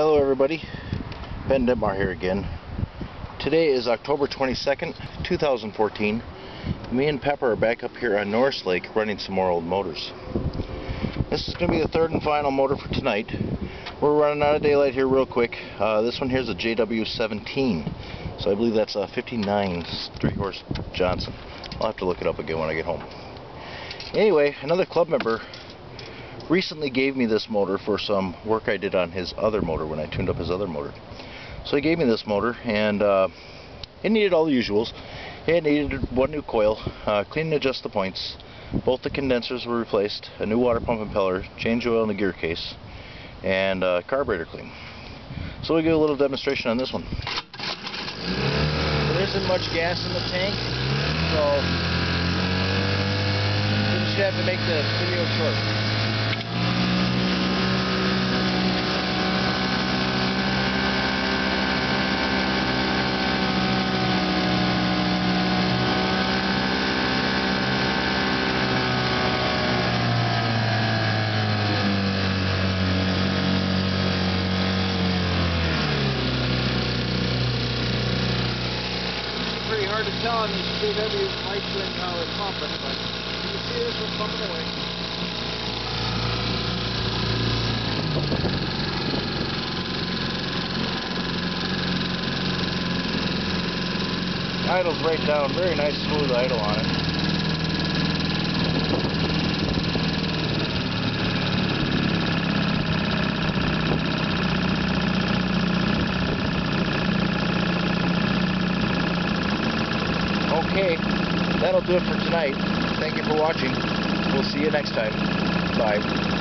Hello everybody, Ben Ditmar here again. Today is October 22nd, 2014. Me and Pepper are back up here on Norris Lake running some more old motors. This is going to be the third and final motor for tonight. We're running out of daylight here real quick. Uh, this one here is a JW17, so I believe that's a 59 3 horse Johnson. I'll have to look it up again when I get home. Anyway, another club member recently gave me this motor for some work I did on his other motor when I tuned up his other motor. So he gave me this motor and uh, it needed all the usuals. It needed one new coil, uh, clean and adjust the points. Both the condensers were replaced, a new water pump impeller, change oil in the gear case, and uh, carburetor clean. So we'll do a little demonstration on this one. There isn't much gas in the tank, so we just have to make the video short. Hard to tell on these heavy lights and how it's pumping, but you can see this one pumping away. Idle's right down, very nice smooth idle on it. Okay, that'll do it for tonight. Thank you for watching. We'll see you next time. Bye.